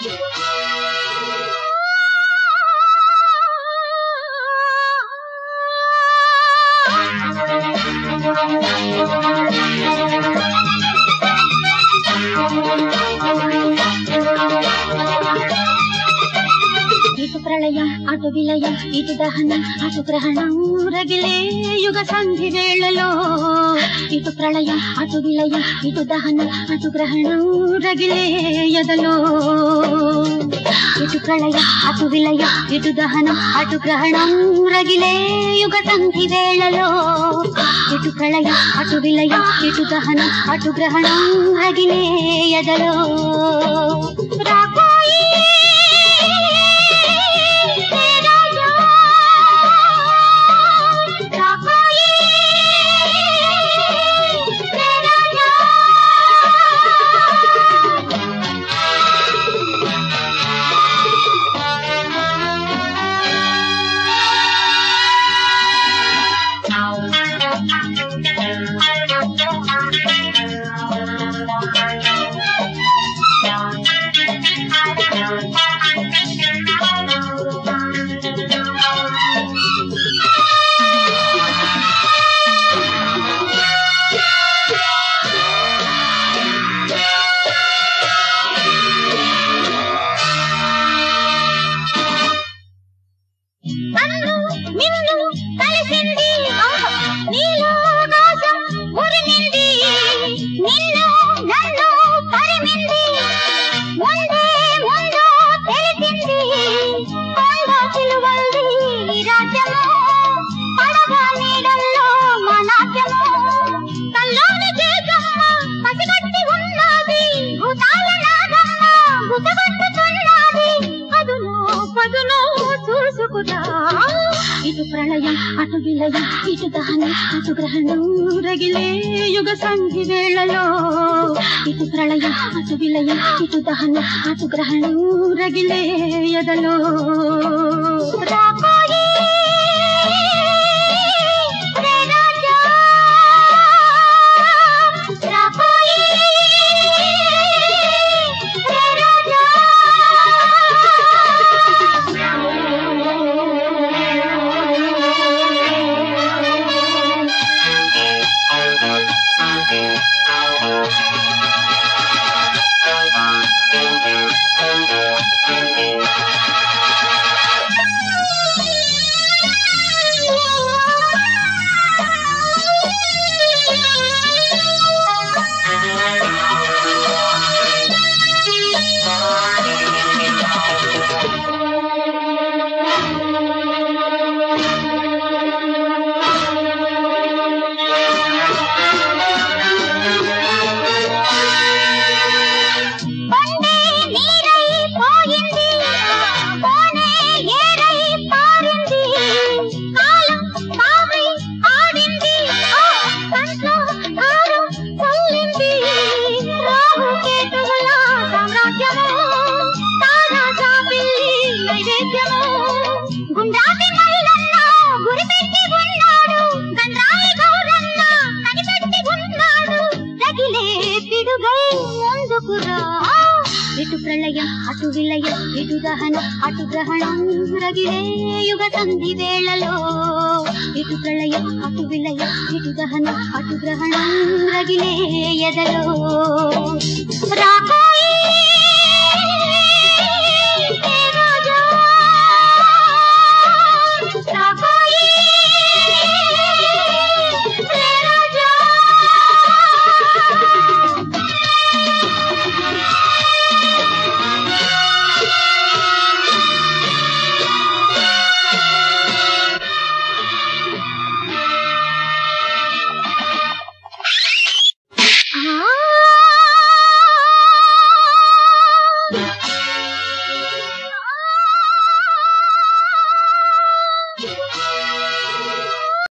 啊 ఇటు ప్రళయం అటు విలయం ఇటు దహనం అటు గ్రహణం రగిలే యుగ సంధి వేళలో ఇటు ప్రళయం అటు విలయం ఇటు దహనం అటు గ్రహణం రగిలే ఎదలో ఇటు ప్రళయం అటు విలయం ఇటు దహనం అటు గ్రహణం రగిలే యుగ సంధి వేళలో ఇటు ప్రళయం అటు విలయం ఇటు దహనం అటు గ్రహణం రగిలే ఎదలో ఇటు ప్రళయం అటు విలయం ఇటు దహనం అటు గ్రహణం రగిలే యుగ సంధి వేళలో ఇటు ప్రళయం అటు విలయం ఇటు దహనం అటు గ్రహణం రగిలే ఎదలో Thank you. ఇటు ప్రళయం అటు విలయం ఇటు దహనం అటు గ్రహణం రగిలే యుగ సంధి వేళలో. ఇటు ప్రళయం అటు విలయం ఇటు దహనం అటు గ్రహణం రగిలే ఎదలో. రాకాయ